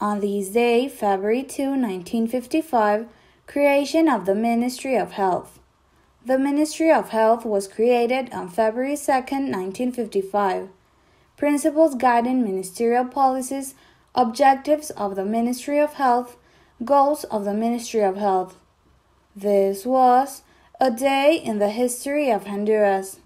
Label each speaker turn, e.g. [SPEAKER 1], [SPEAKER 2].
[SPEAKER 1] On this day, February 2, 1955, creation of the Ministry of Health. The Ministry of Health was created on February 2, 1955. Principles guiding ministerial policies, objectives of the Ministry of Health, goals of the Ministry of Health. This was a day in the history of Honduras.